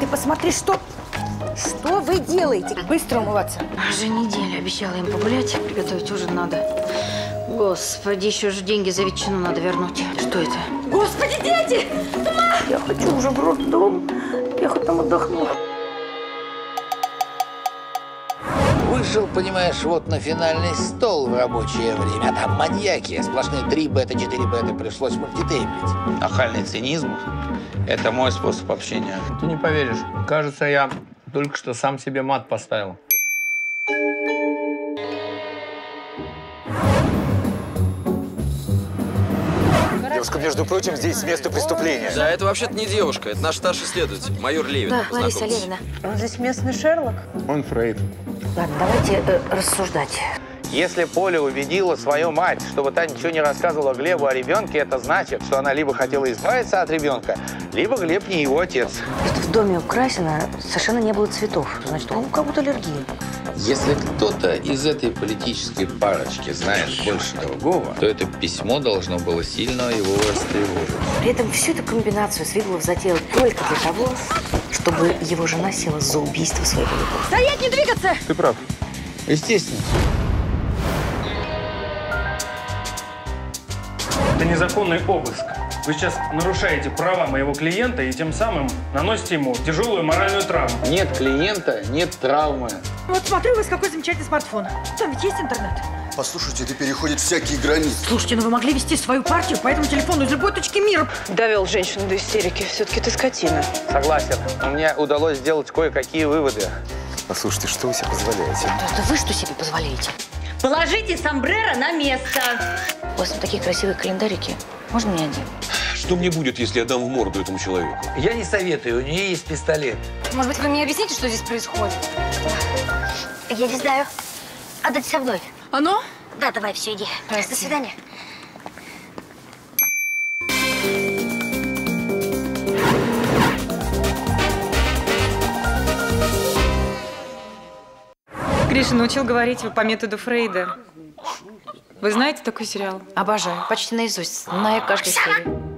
Ты посмотри, что... Что вы делаете? Быстро умываться. Уже неделю обещала им погулять, приготовить ужин надо. Господи, еще же деньги за ветчину надо вернуть. Что это? Господи, дети! Я хочу уже в роддом. Я хоть там отдохну. Вышел, понимаешь, вот на финальный стол в рабочее время. А там маньяки. Сплошные 3 бета, 4 бета. Пришлось мультитейпить. Нахальный цинизм – это мой способ общения. Ты не поверишь. Кажется, я только что сам себе мат поставил. Девушка, между прочим, здесь место преступления. Да, это вообще-то не девушка, это наш старший следователь, майор Левин. Да, Лариса. Левина. Он здесь местный Шерлок. Он Фрейд. Ладно, давайте э, рассуждать. Если Поля убедила свою мать, чтобы та ничего не рассказывала Глебу о ребенке, это значит, что она либо хотела избавиться от ребенка, либо Глеб не его отец. Просто в доме у Красина совершенно не было цветов. Значит, он у кого-то аллергия. Если кто-то из этой политической парочки знает больше другого, то это письмо должно было сильно его растревожить. При этом всю эту комбинацию Свиглов затеял только для того, чтобы его жена села за убийство своего любовника. Стоять, не двигаться! Ты прав. Естественно. Это незаконный обыск. Вы сейчас нарушаете права моего клиента и тем самым наносите ему тяжелую моральную травму. Нет клиента, нет травмы. Вот смотрю, у вас какой замечательный смартфон. Там ведь есть интернет. Послушайте, это переходит всякие границы. Слушайте, ну вы могли вести свою партию по этому телефону из любой точки мира. Довел женщину до истерики. Все-таки ты скотина. Согласен. Мне удалось сделать кое-какие выводы. Послушайте, что вы себе позволяете? Это вы что себе позволяете? Положите сомбреро на место. У вас там такие красивые календарики. Можно мне один? Что мне будет, если я дам в морду этому человеку? Я не советую, у нее есть пистолет. Может быть, вы мне объясните, что здесь происходит? Я не знаю. Отдать со мной. Оно? Да, давай, все, иди. До свидания. Гриша научил говорить по методу Фрейда. Вы знаете такой сериал? Обожаю. Почти наизусть. Знаю каждую серию.